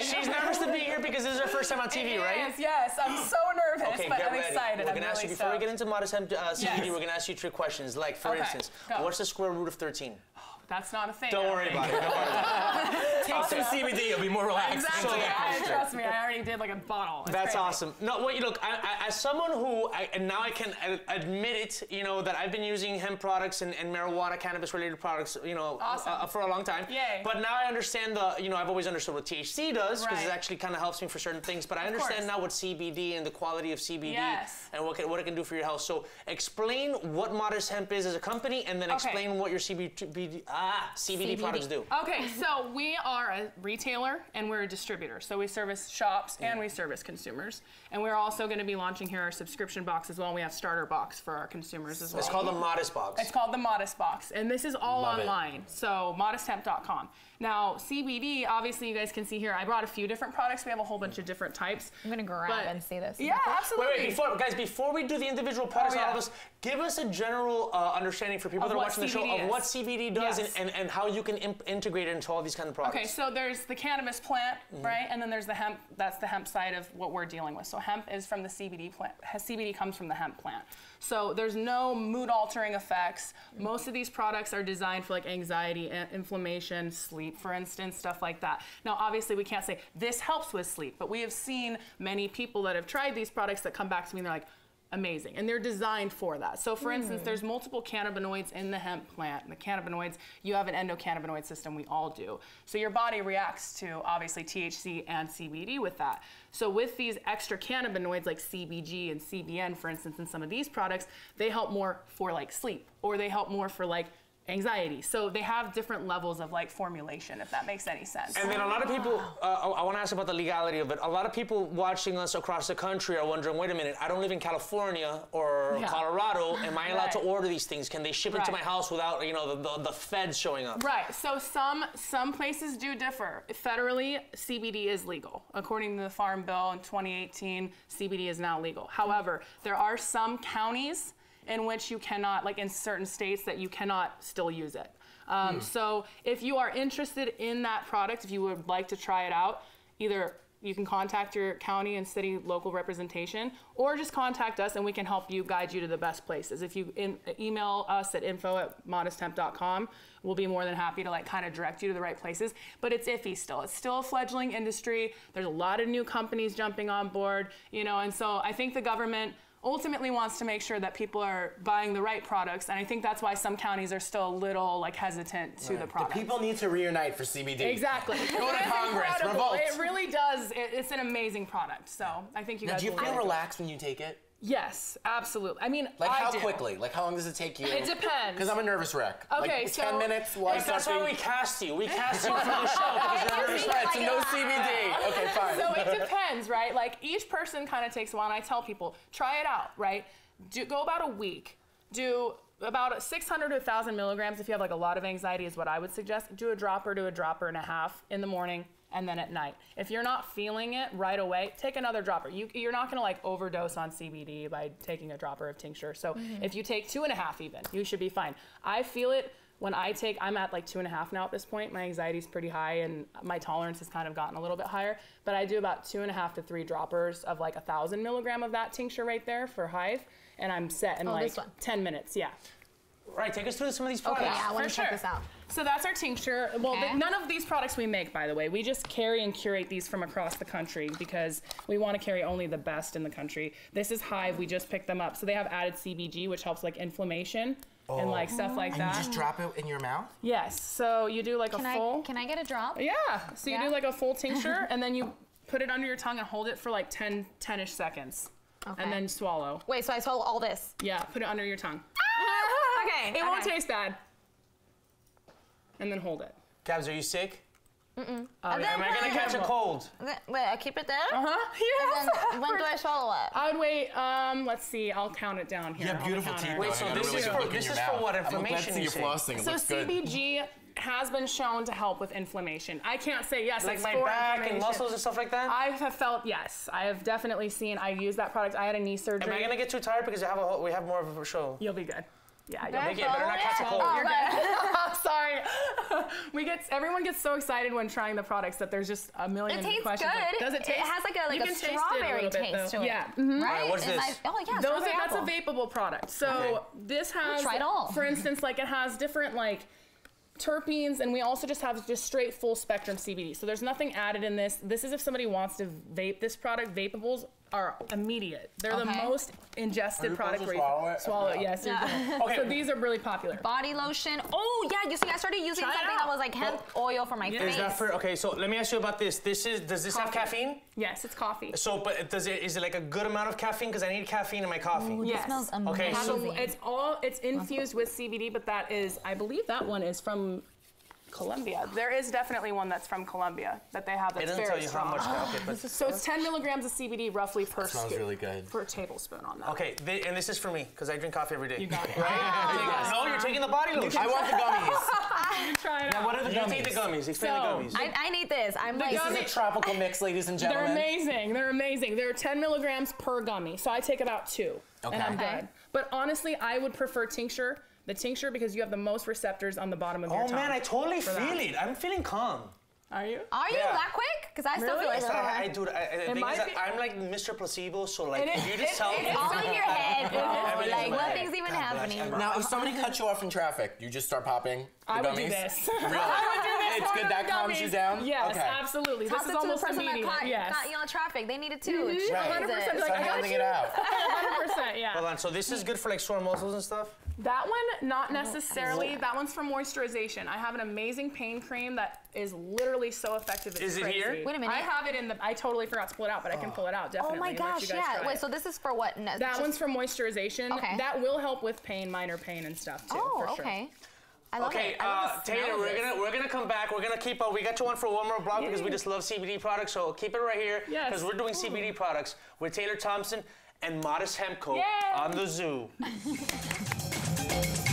she's nervous to be here because this is her first time on TV, right? Yes, yes. I'm so nervous, Okay, but get I'm ready. excited. We're I'm gonna ask you really before we get into Modest Hemp uh, CBD. Yes. We're gonna ask you trick questions. Like, for Okay, instance, go. what's the square root of 13? [GASPS] That's not a thing. Don't I worry think. about it. [LAUGHS] Don't worry about it. Take some CBD, you'll be more relaxed. Exactly. Answer that I, trust me, I already did like a bottle. It's That's crazy. awesome. No, wait, look, I, I, as someone who, I, and now I can admit it, you know, that I've been using hemp products and, and marijuana, cannabis related products, you know, Awesome. uh, for a long time. Yay. But now I understand the, you know, I've always understood what THC does because it actually kind of helps me for certain things. But I Of understand course. now what CBD and the quality of CBD Yes. and what, can, what it can do for your health. So explain what Modest Hemp is as a company and then Okay. explain what your CBD, ah, CBD, CBD. products do. Okay, so we are a retailer and we're a distributor. So we service shops and we service consumers. And we're also going to be launching here our subscription box as well. We have starter box for our consumers as well. It's called the Modest Box. It's called the Modest Box, and this is all Love it. online. So modesthemp.com. Now CBD, obviously you guys can see here. I brought a few different products. We have a whole bunch of different types. I'm gonna grab But- and see this. Yeah, absolutely. Wait, wait, before guys, before we do the individual products Oh, and all of this, give us a general uh, understanding for people Of that are what watching the show CBD of what CBD does Yes. and, and, and how you can imp- integrate it into all these kind of products. Okay, so there's the cannabis plant, Mm-hmm. right? And then there's the hemp. That's the hemp side of what we're dealing with. So hemp is from the CBD plant. Has CBD comes from the hemp plant. So there's no mood altering effects. Most of these products are designed for like anxiety, inflammation, sleep, for instance, stuff like that. Now, obviously, we can't say this helps with sleep, but we have seen many people that have tried these products that come back to me and they're like, amazing and they're designed for that. So for instance hmm. there's multiple cannabinoids in the hemp plant. And the cannabinoids you have an endocannabinoid system we all do. So your body reacts to obviously thc and cbd with that. So with these extra cannabinoids like cbg and cbn for instance in some of these products they help more for like sleep or they help more for like anxiety so they have different levels of like formulation if that makes any sense And then a lot of people, uh, I want to ask about the legality of it. A lot of people watching us across the country are wondering, wait a minute, I don't live in California or Yeah. Colorado. Am I allowed to order these things? Can they ship it to my house without, you know, the, the, the feds showing up? Right. So some some places do differ. Federally, CBD is legal. According to the Farm Bill in 2018, CBD is now legal. However, there are some counties in which you cannot, like in certain states, that you cannot still use it. Um, So if you are interested in that product, if you would like to try it out, either you can contact your county and city local representation or just contact us and we can help you guide you to the best places. If you in, email us at info at modesthemp.com we'll be more than happy to like kind of direct you to the right places. But it's iffy still. It's still a fledgling industry. There's a lot of new companies jumping on board you know and so i think the government ultimately wants to make sure that people are buying the right products and i think that's why some counties are still a little like hesitant to the The product people need to reunite for CBD. Exactly. Go to Congress, incredible. revolt. It really does. It, it's an amazing product. So I think you Now, guys. do you feel really enjoy it. relaxed when you take it? Yes, absolutely. I mean, Like I how do. quickly? Like how long does it take you? It depends. Because I'm a nervous wreck. Okay, like so- 10 minutes while I that's why we cast you. We cast you [LAUGHS] for the show because you're I nervous. think Right, so no CBD. Okay, fine. [LAUGHS] So it depends, right? Like each person kind of takes one. I tell people, try it out, right? Do go about a week. Do about 600 to 1,000 milligrams if you have like a lot of anxiety is what I would suggest. Do a dropper to a dropper and a half in the morning and then at night. If you're not feeling it right away, take another dropper. You, you're not gonna like overdose on CBD by taking a dropper of tincture. So mm-hmm. if you take two and a half even, you should be fine. I feel it when I take, I'm at like two and a half now at this point. My anxiety is pretty high and my tolerance has kind of gotten a little bit higher. But I do about two and a half to three droppers of like a thousand milligram of that tincture right there for Hive. And I'm set in Oh, like 10 minutes. Yeah. Right, take us through some of these Okay, products. yeah, I want For to check this out. So that's our tincture. Well, Okay. th- none of these products we make, by the way. We just carry and curate these from across the country because we want to carry only the best in the country. This is Hive. We just picked them up. So they have added CBG, which helps like inflammation and like stuff oh. like and you that. just drop it in your mouth? yes. So you do like Can a I full. can I get a drop? Yeah. So you Yeah? do like a full tincture [LAUGHS] and then you put it under your tongue and hold it for like 10 10ish seconds. Okay. And then swallow. Wait, so I swallow all this. Yeah, put it under your tongue. Ah! okay. It won't taste bad. And then hold it. Gabs, are you sick? Oh, And yeah. Am I gonna catch a cold? Wait, I keep it there. Uh-huh. [LAUGHS] And then when do I [LAUGHS] swallow it? I would wait. Um, let's see. I'll count it down here. You have on the beautiful teeth. Wait, so You got a this really is for- this is for mouth. what I'm glad to inflammation see you you flossing. It So looks good. CBG has been shown to help with inflammation. I can't say yes. Like it's my for back and muscles and stuff like that? I have felt yes. I have definitely seen. I use that product. I had a knee surgery. Am I gonna get too tired because I have a whole, we have more of a show? You'll be good. Yeah, you'll Okay. Make it better not catch a cold. Oh, You're okay. good. [LAUGHS] [LAUGHS] Sorry. [LAUGHS] we get everyone gets so excited when trying the products that there's just a million It tastes questions. like, good. Does it taste? It has like a- like you a can taste it strawberry little bit, taste to it. Yeah. mhm. Right? what's And this? I- oh yeah, Those are, that's a apple. vapable product. So Okay. this has, try it all. for instance, like it has different like terpenes, and we also just have just straight full spectrum CBD. So there's nothing added in this. This is if somebody wants to vape this product. Vapables are immediate. They're the Okay. most ingested you product. supposed to where you- swallow it? Swallow it. Yes. you're Yeah. good. Okay. So these are really popular. Body lotion. Oh yeah, you see, I started using Try it something out. that was like hemp oil for my Is face. Is that for okay? So let me ask you about this. This is does this have caffeine? Yes, it's coffee. So, but does it is it like a good amount of caffeine? Because I need caffeine in my coffee. Ooh, Yes. This smells Okay, amazing. Has so- it's all it's infused with CBD, but that is I believe that one is from Colombia. There is definitely one that's from Colombia that they have It that's doesn't very tell you strong. how much. Okay, but [GASPS] So it's 10 milligrams of CBD roughly per smells scoop, really good. per tablespoon on that. okay, thi- and this is for me because I drink coffee every day. You got it. Right? [LAUGHS] no, you're taking the body lotion. I want the gummies. [LAUGHS] You try it out. What are the you take the gummies? Explain So, the gummies. I, I need this. I'm like, This is a tropical mix, ladies and gentlemen. They're amazing. They're amazing. They're 10 milligrams per gummy. So I take about two, Okay. and I'm Okay. good. But honestly, I would prefer tincture. The tincture because you have the most receptors on the bottom of your oh tongue. man, I totally feel that. it. I'm feeling calm. Are you? are you Yeah. that quick? Because I still Really? feel like But I, I that. do. I, I, the thing is, be, I'm like Mr. Placebo, so like It if you just it- tell me, it's all in your head, bro. [LAUGHS] Everything's Like in my head. nothing's even God happening. everyone. Now, if somebody cuts you off in traffic, you just start popping the I would gummies? do this. Really? [LAUGHS] I would do this. It's good that the calms you down? Yes, Okay. absolutely. Toss this is almost person that immediate. caught, yes. Got you on traffic. They need it too. Mhm, Jesus. 100%. Like, Start I got handing you. it out. 100%, yeah. Hold on. So this is good for like sore muscles and stuff. That one, not necessarily. That one's for moisturization. I have an amazing pain cream that is literally so effective. It's Is it crazy. here? Wait a minute. I have it in the. I totally forgot to pull it out, but I can pull it out Oh my gosh, yeah. Wait, it. so this is for what? No, that just- one's for moisturization. Okay. That will help with pain, minor pain, and stuff too. Oh, for sure. Okay. I love Okay, it. I uh, Taylor, we're gonna we're gonna come back. We're gonna keep up. We got you one for one more block because we just love CBD products. So keep it right here Yes. because we're doing CBD products with Taylor Thompson and Modest Hemp Co Yay. on the zoo. [LAUGHS]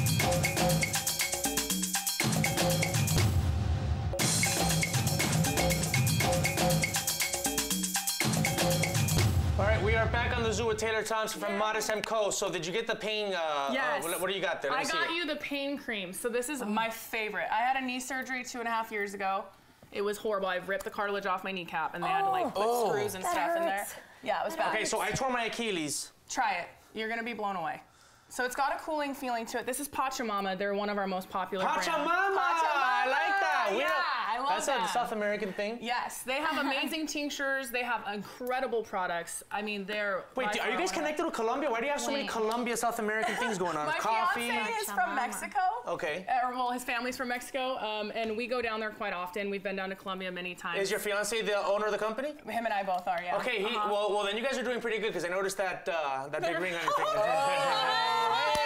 zoo with Taylor Thompson from Modest Hemp Co. So did you get the pain? Uh, Yes. Uh, what, what do you got there? Let I got you the pain cream. So this is my favorite. I had a knee surgery two and a half years ago. It was horrible. I ripped the cartilage off my kneecap, and they had to like put Oh. screws and That stuff in there. hurts. Yeah, it was bad. Okay, so I tore my Achilles. Try it. You're gonna be blown away. So it's got a cooling feeling to it. This is Pachamama. They're one of our most popular brands. Pachamama! I like that. We Yeah, don't- I love That's that. a South American thing. Yes, they have [LAUGHS] amazing tinctures. They have incredible products. I mean, they're. Wait, do- are you guys one of the- connected with Colombia? Why do you have so many Colombia, South American things going on? [LAUGHS] My Coffee. fiance is from Mexico. Okay. Uh, well, his family's from Mexico, um, and we go down there quite often. We've been down to Colombia many times. Is your fiance the owner of the company? Him and I both are, yeah. Okay, he, Uh-huh. well, well, then you guys are doing pretty good because I noticed that uh, that big ring on [LAUGHS] your finger.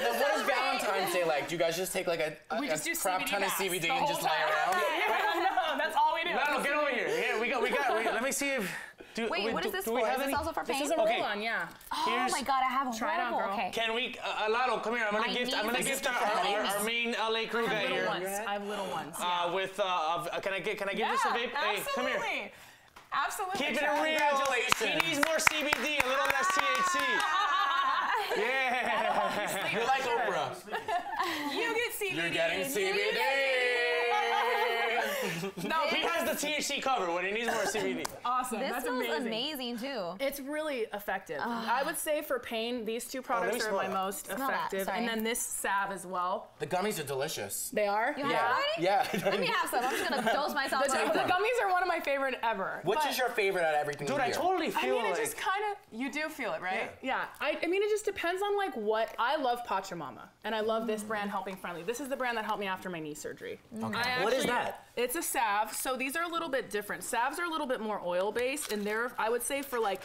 And Now, the what is Valentine's Day like? Do you guys just take like a, a, We a do crap CBD ton of baths CBD the and whole just lay time. around? [LAUGHS] no, that's all we do. Lalo, get over here. Here we go. We got. We, let me see if. Do, Wait, we, what do, is this do for? we Is have this also for pain? This is a Okay. roll-on, yeah. oh here's- my god, I have a Try it on, girl. Okay. Can we, uh, Lalo, come here. I'm gonna My gift. I'm gonna is gift just our, our, hurting. our main LA crew guy Little here. ones. I have little ones. Uh, with uh, uh, can I get can I give yeah, this a vape? absolutely. Hey, come here. Absolutely. Keep it Try real. Congratulations. He needs more CBD, a little less THC. Yeah. You're like Oprah. You get CBD. You're getting CBD. No, He has the THC cover when he needs more CBD. [LAUGHS] awesome. This That's smells amazing. amazing. too. It's really effective. I would say for pain, these two oh, products me are my that. most Smell effective. sorry. And then this salve as well. the gummies are delicious. They are? You Yeah. already? Yeah. [LAUGHS] Let me have some. I'm just gonna [LAUGHS] dose myself. The, the gummies are one of my favorite ever. Which is your favorite out of everything Dude, you I hear? totally I feel mean, it just kind of, you do feel it, right? Yeah. I, I mean, it just depends on like what, I love Pachamama, and I love this brand, Helping Friendly. This is the brand that helped me after my knee surgery. I What is actually- that? It's a salve, so these are a little bit different. Salves are a little bit more oil-based, and they're, I would say for like,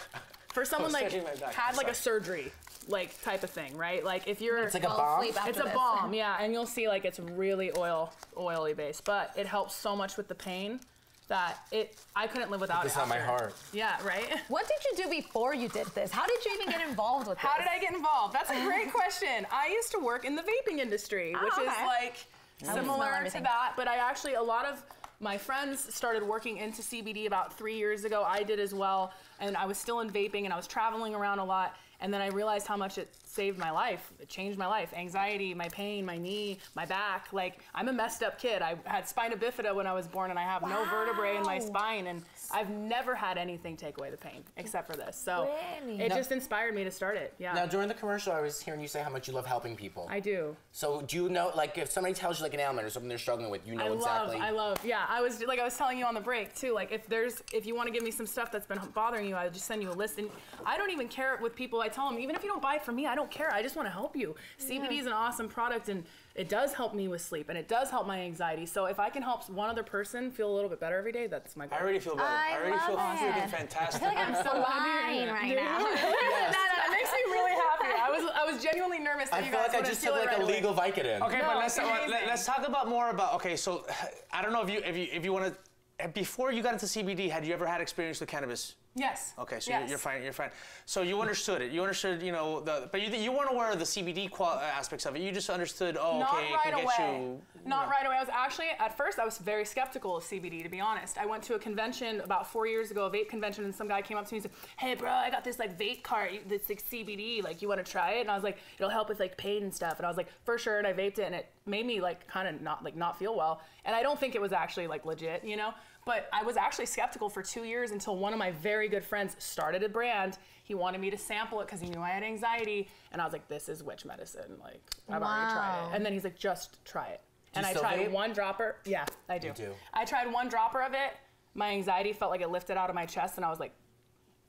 for oh, someone like stretching my back, had like a surgery, like type of thing, right? Like if you're, It's like a I'll bomb. it's a this. balm, yeah, and you'll see like it's really oil, oily based, but it helps so much with the pain that it, I couldn't live without This it. on my heart. Yeah, right. [LAUGHS] What did you do before you did this? How did you even get involved with How this? did I get involved? That's a great question. I used to work in the vaping industry, which Oh, is like smell similar to that, but I actually, a lot of my friends started working into CBD about three years ago. I did as well, and I was still in vaping and I was traveling around a lot. And then I realized how much it saved my life. It changed my life. Anxiety, my pain, my knee, my back. Like, I'm a messed up kid. I had spina bifida when I was born, and I have no vertebrae in my spine. And I've never had anything take away the pain except for this. So Really? it Now- just inspired me to start it. Yeah. Now, during the commercial, I was hearing you say how much you love helping people. I do. so, do you know, like, if somebody tells you like an ailment or something they're struggling with, you know I exactly. love, I love, yeah. I was like I was telling you on the break too. Like if there's, if you want to give me some stuff that's been bothering you, I'll just send you a list. And I don't even care with people. I tell them even if you don't buy it from me, I don't care. I just want to help you. CBD is an awesome product, and it does help me with sleep, and it does help my anxiety. So if I can help one other person feel a little bit better every day, that's my goal. I already feel better. I I, already feel love freaking fantastic. I feel like I'm [LAUGHS] so lying right now. [LAUGHS] that makes me really happy. I was, I was genuinely nervous that I you feel like I just took like right a away. legal Vicodin. Okay, No, but let's it's uh, let, amazing. us talk about more about. Okay, so [SIGHS] I don't know if you if you if you want to. Before you got into CBD, had you ever had experience with cannabis? Yes. Okay, so yes. you're, you're fine. You're fine. So you understood it. You understood, you know, the but you, you weren't aware of the CBD qual- uh, aspects of it. You just understood. Oh, Not okay, it right can get away. you. Not right away. I was actually at first I was very skeptical of CBD to be honest. I went to a convention about four years ago, a vape convention, and some guy came up to me and said, "Hey, bro, I got this like vape cart that's like CBD. Like, you want to try it?" And I was like, "It'll help with like pain and stuff." And I was like, "For sure." And I vaped it, and it made me like kind of not like not feel well. And I don't think it was actually like legit, you know. But I was actually skeptical for two years until one of my very good friends started a brand. He wanted me to sample it because he knew I had anxiety, and I was like, "This is witch medicine. Like, I've already tried Wow. it." And then he's like, "Just try it." and I tried vape? one dropper. Yeah, I do. do. I tried one dropper of it. My anxiety felt like it lifted out of my chest, and I was like,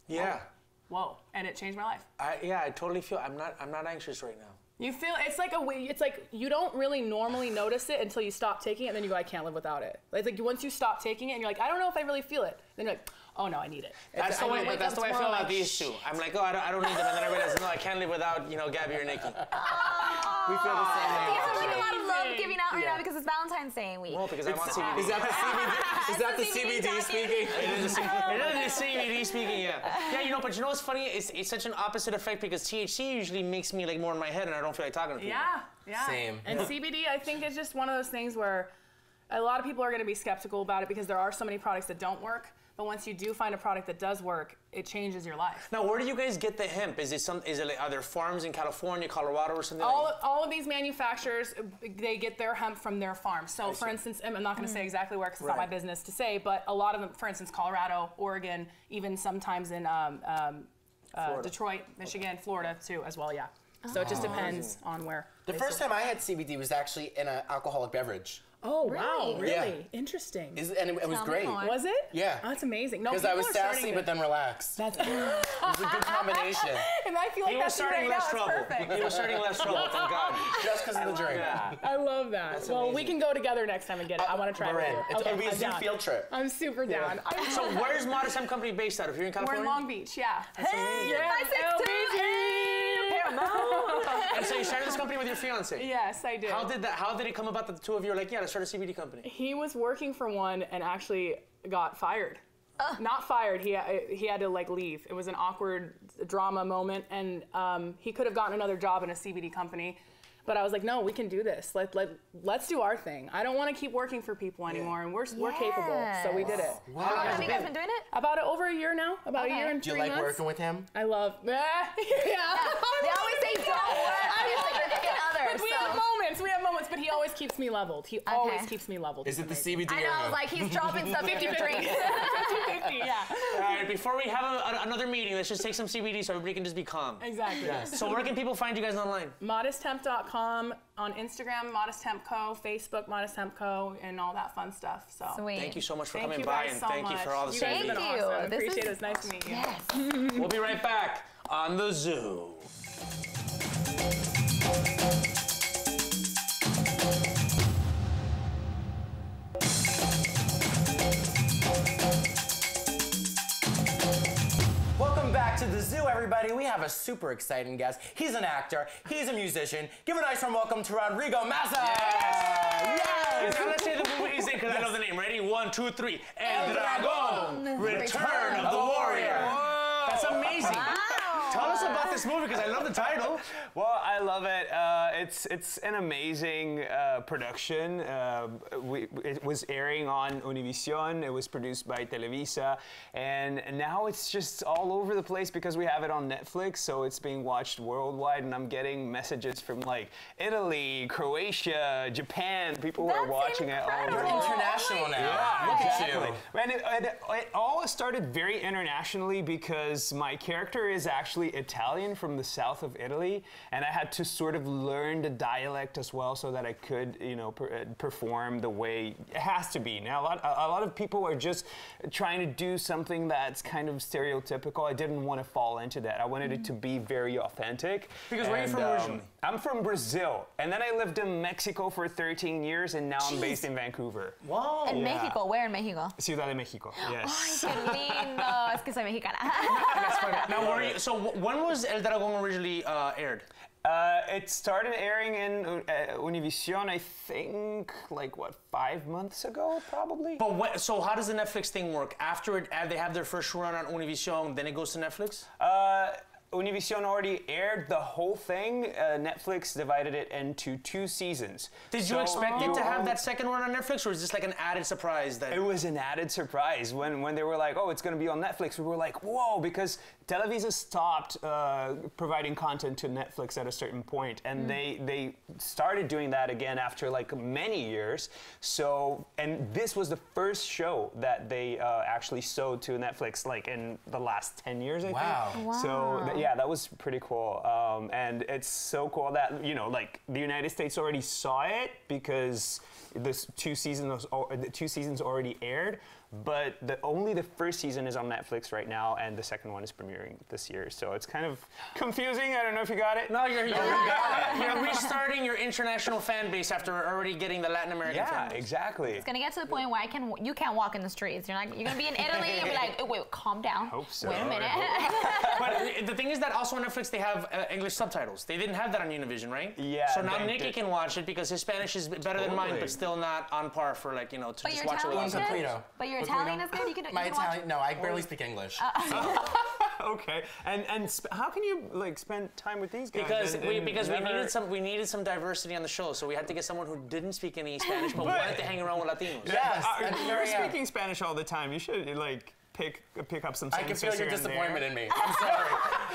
Yeah. "Whoa!" And it changed my life. I, yeah, I totally feel. I'm not. I'm not anxious right now. You feel it's like a way. It's like you don't really normally notice it until you stop taking it, and then you go, "I can't live without it." It's like once you stop taking it, and you're like, "I don't know if I really feel it." Then you're like, "Oh no, I need it." That's It's- the way. But that's the way I feel about like, these two. I'm like, oh, I don't, I don't need them, and then I realize, no, I can't live without, you know, Gabby or Nikki. [LAUGHS] we feel the same way. You have like a lot of love giving out right Yeah. now because it's Valentine's Day week. Well, because I'm on CBD. Is that the CBD? [LAUGHS] Is that the CBD CBD speaking? [LAUGHS] It is, a, it is a CBD speaking, yeah. Yeah, you know, but you know what's funny? It's, it's such an opposite effect because THC usually makes me like more in my head and I don't feel like talking to people. Yeah, yeah. Same. And CBD, I think, is just one of those things where a lot of people are going to be skeptical about it because there are so many products that don't work. But once you do find a product that does work, it changes your life. Now, where do you guys get the hemp? Is it some? Is it like, are there farms in California, Colorado, or something? All, like all of these manufacturers, uh, they get their hemp from their farms. So, for see. instance, I'm not going to say exactly where because it's not my business to say, but a lot of them, for instance, Colorado, Oregon, even sometimes in um, um, uh, Detroit, Michigan, Florida too, as well. Yeah. So it just depends on where. The first time I had CBD was actually in an alcoholic beverage. Oh wow! Really? Really Yeah. interesting. Is and it, it was Tell great. more. Was it? Yeah. Oh, that's amazing. No, Because I was are sassy but then relaxed. That's. [LAUGHS] [LAUGHS] It was a good combination. [LAUGHS] and I feel like He was that's starting right less now. trouble. It's perfect. He was starting less trouble. Thank God. Just because of the drink. Yeah. I love that. well, we can go together next time and get it. I want to try We're it. in. with you. It's, Okay, we I'm do down. field trip. I'm super down. I'm So where's Modest Hemp Company based out of? Here in California. We're in Long Beach, yeah. amazing. yeah. Five, six, two, LBC. And so you started this company with your fiance. Yes, I did. How did that? How did it come about that the two of you are like, yeah, let's start a CBD company? he was working for one and actually got fired. Not fired. He he had to like leave. It was an awkward drama moment, and um, he could have gotten another job in a CBD company. But I was like, no, we can do this. Let let let's do our thing. I don't want to keep working for people anymore, and we're we're capable. So we did it. How long have you guys been doing it? About over a year now. About a Okay. year and Do you like months. working with him? I love. [LAUGHS] yeah. They always say don't work with your significant other. But we so. have moments. We have moments, but he always keeps me leveled. He always keeps me leveled. Is it the CBD? I know, I was like, he's dropping stuff in your drink. amazing. [LAUGHS] 50, yeah. All right, before we have a, a- another meeting, let's just take some CBD so everybody can just be calm. Exactly. So where can people find you guys online? ModestHemp.com on Instagram, Modest Hemp Co, Facebook, Modest Hemp Co, and all that fun stuff. So Sweet. Thank you so much for thank coming you by guys and so thank much. you for all the you guys CBD. have been Thank you. awesome. This Appreciate is- it. It's nice to meet you. Yes. We'll be right back on the zoo. Everybody. We have a super exciting guest. He's an actor. He's a musician. Give a nice warm welcome to Rodrigo Massa. Yes. Now let's say the movie he's in because I know the name. Ready? One, two, three. El Dragón, Return of the Warrior. That's amazing. Wow. Tell us about this movie because I love the title. Well, I love it. Uh, it's it's an amazing uh, production. Uh, we, it was airing on Univision. It was produced by Televisa, and now it's just all over the place because we have it on Netflix. So it's being watched worldwide, and I'm getting messages from like Italy, Croatia, Japan. People who are That's watching it all over. You're international Oh now. God. Look at Exactly. you. And it, it, it all started very internationally because my character is actually Italian from the south of Italy, and I had to sort of learn the dialect as well so that I could, you know, per, uh, perform the way it has to be. Now, a lot, a, a lot of people are just trying to do something that's kind of stereotypical. I didn't want to fall into that. I wanted it to be very authentic. Because where are you And, from um, originally? I'm from Brazil, and then I lived in Mexico for 13 years, and now I'm based in Vancouver. Wow. In Yeah. Mexico, where in Mexico? Ciudad de México. [GASPS] Yes. Ay, qué lindo. Es que soy mexicana. [LAUGHS] That's. Now, were you, so when was El Dragón originally uh, aired? Uh, it started airing in uh, Univision, I think, like what, five months ago, probably. But what, so how does the Netflix thing work? After it, uh, they have their first run on Univision, then it goes to Netflix. Uh, Univision already aired the whole thing. Uh, Netflix divided it into two seasons. Did you expect it to have that second one on Netflix, or is this like an added surprise? That It was an added surprise when, when they were like, oh, it's going to be on Netflix. We were like, whoa, because Televisa stopped uh, providing content to Netflix at a certain point, and they they started doing that again after like many years. So, and this was the first show that they uh, actually sold to Netflix, like in the last 10 years, I Wow. think. So, th- yeah, that was pretty cool. Um, and it's so cool that, you know, like the United States already saw it because this two seasons, the two seasons already aired. But the, only the first season is on Netflix right now, and the second one is premiering this year. So it's kind of confusing. I don't know if you got it. no, you're, you're, you're restarting your international fan base after already getting the Latin American Yeah, fan base. exactly. It's gonna get to the point where I can, you can't walk in the streets. You're not, you're gonna be in Italy and be like, oh, wait, calm down. Hope so. Wait a minute. [LAUGHS] But the thing is that also on Netflix they have uh, English subtitles. They didn't have that on Univision, right? Yeah, So now they- Nikki they- can watch it because his Spanish is better than mine, but still not on par for like you know to But just watch it Italian is without Un good. poquito. But your Un Italian is good. You can, [LAUGHS] you My can watch- Italian, no, I barely speak English. [LAUGHS] okay. And and sp- how can you like spend time with these guys? Because and- we and because we needed some we needed some diversity on the show, so we had to get someone who didn't speak any Spanish but But- wanted to hang around with Latinos. Yes, Uh, you're speaking Spanish all the time. You should like pick pick up some I can feel your here and there. disappointment in me. [LAUGHS] I'm sorry.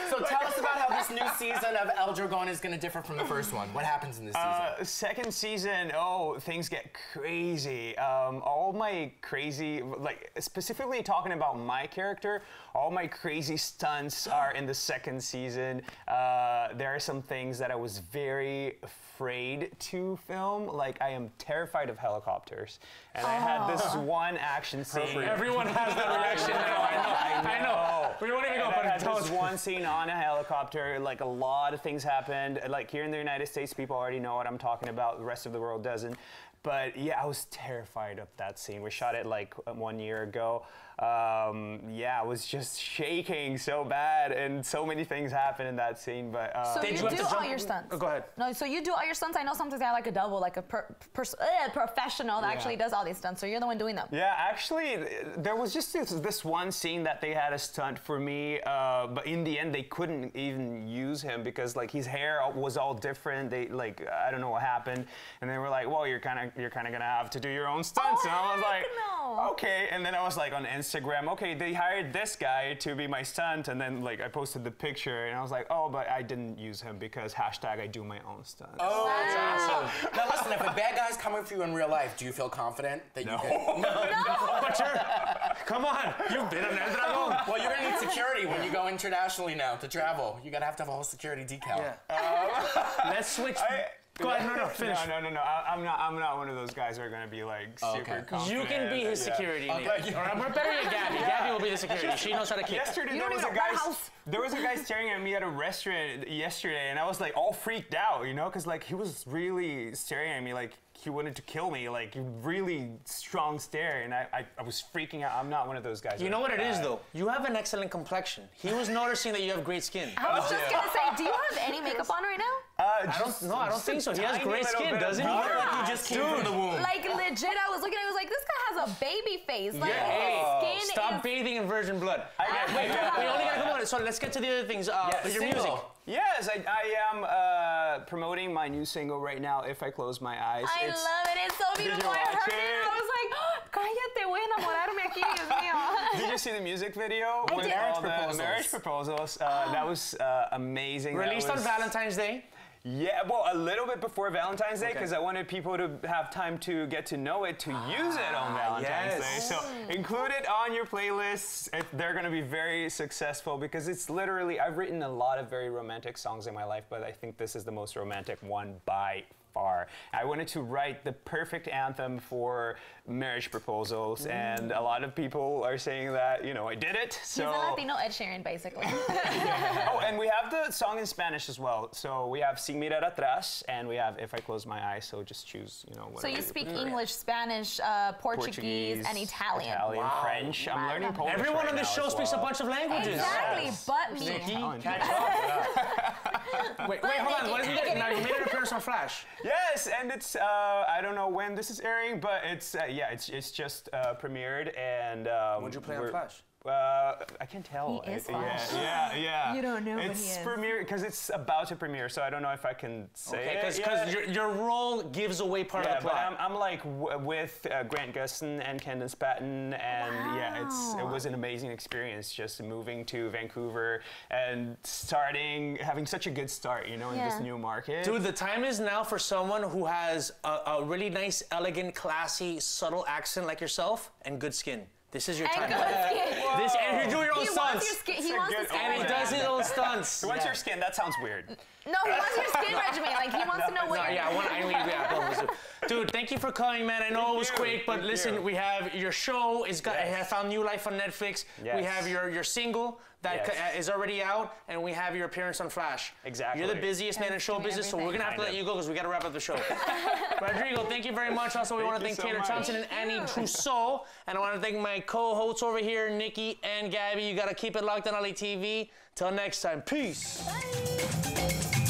so tell us about how this new season of El Dragon is going to differ from the first one. What happens in this season? Uh, second season, oh, things get crazy. Um, all my crazy, like specifically talking about my character, all my crazy stunts are in the second season. Uh, there are some things that I was very afraid to film. Like I am terrified of helicopters, and I had this one action scene. Everyone has that reaction now. I know. [LAUGHS] I know. We won't even go, And but I had tell this one scene on a helicopter. Like a lot of things happened. Like here in the United States, people already know what I'm talking about. The rest of the world doesn't. But yeah, I was terrified of that scene. We shot it like one year ago. Um, yeah, I was just shaking so bad, and so many things happened in that scene. But uh, So Did you, you have do to all jump- your stunts. Oh, go ahead. No, so you do all your stunts. I know sometimes they have like a double, like a per, pers- eh, professional that Yeah. actually does all these stunts. So you're the one doing them. Yeah, actually, there was just this, this one scene that they had a stunt for me, uh, but in the end, they couldn't even use him because like his hair was all different. They like I don't know what happened, and they were like, "Well, you're kind of you're kind of gonna have to do your own stunts." Oh, and I was like, no. "Okay." And then I was like on Instagram, "Okay, they hired this guy to be my stunt," and then like I posted the picture, and I was like, "Oh, but I didn't use him because hashtag I do my own stunts." Oh, that's awesome. Now listen, if a bad guy's coming for you in real life, do you feel confident that you can? [LAUGHS] But you're, come on, you've been an El Dragon. Well, you're gonna need security when you go internationally now to travel. You gotta have to have a whole security decal. Yeah. Um, [LAUGHS] Let's switch. I- Go ahead, no, no, [LAUGHS] finish. No, no, no, no. I, I'm not. I'm not one of those guys who are gonna be like Oh, super okay. confident. You can be his Yeah. security. Okay, Nick. yeah. Or I'm better yet, Gabby. Gabby will be the security. She knows how to kick. Yesterday You there was a guy. know our house. There was a guy staring at me at a restaurant yesterday, and I was like all freaked out, you know, because like he was really staring at me like he wanted to kill me, like really strong stare, and I, I, I was freaking out. I'm not one of those guys. You know what it is though? You have an excellent complexion. He was noticing that you have great skin. I was just gonna say, do you have [LAUGHS] any makeup on right now? Uh, I don't no, I don't think so. He has great skin, doesn't he? beard. Like you just came from the womb. Like legit, I was looking. I was like, this guy has a baby face. Like Hey, his skin stop is. bathing in virgin blood. I get- [LAUGHS] Wait, we only got a couple minutes, so let's get to the other things. Uh, Yes. your music. Yes, I, I am uh, promoting my new single right now, If I Close My Eyes. I It's- love it. It's so beautiful. I heard it. it? I was like, cállate, voy a enamorarme aquí, Dios [LAUGHS] mío. Did you see the music video I with did. all Marriage the proposals. marriage proposals? Uh, that was uh, amazing. That Released on Valentine's Day. Yeah, well, a little bit before Valentine's Day Okay. because I wanted people to have time to get to know it, to use it on ah, Valentine's yes. Day. So include it on your playlists. They're going to be very successful because it's literally, I've written a lot of very romantic songs in my life, but I think this is the most romantic one by far. I wanted to write the perfect anthem for marriage proposals, and a lot of people are saying that, you know, I did it. He's So. a Latino Ed Sheeran, basically. [LAUGHS] Oh, and we have the song in Spanish as well. So we have Sin Mirar Atrás, and we have If I Close My Eyes. So just choose, you know, so you speak English, Spanish, uh, Portuguese, and Italian. Italian, French. I'm learning Polish Everyone right on this now show as speaks a bunch of languages. Exactly, Yes. but me. Nikki, catch up. [LAUGHS] wait, wait, hold on. What is it? Now you made an appearance on Flash. Yes, and it's uh, I don't know when this is airing, but it's uh, yeah, it's it's just uh, premiered and. Um, What'd you play on Flash? Uh, I can tell. He is Flash. Yeah, yeah, yeah. You don't know, but It's he is. premiere because it's about to premiere, so I don't know if I can say Okay, it. because yet. your, your role gives away part Yeah, of the but plot. I'm, I'm like w- with uh, Grant Gustin and Candice Patton, and yeah, it's it was an amazing experience just moving to Vancouver and starting having such a good start, you know, in Yeah. this new market. Dude, the time is now for someone who has a, a really nice, elegant, classy, subtle accent like yourself and good skin. This is your And time. good skin. This and you're doing your own He wants stunts. your skin. He It's wants the skin and he does his own stunts. What's your skin? That sounds weird. No, he wants your skin regimen. Like he wants to know what. No, you're yeah, I want. I need. Yeah, [LAUGHS] both of us. Dude, thank you for coming, man. I know it was you. quick, but Thank listen, you. we have your show. It's got. It Yes. has found new life on Netflix. We have your your single that Yes. c- uh, is already out, and we have your appearance on Flash. Exactly. You're the busiest man in show doing business, so we're gonna have to let you go because we got to wrap up the show. [LAUGHS] Rodrigo, thank you very much. Also, we want to you thank Taylor much. Thompson and Annie you. Trousseau, and I want to thank my co-hosts over here, Nikki and Gabby. You got to keep it locked on LATV. Till next time, peace. Bye.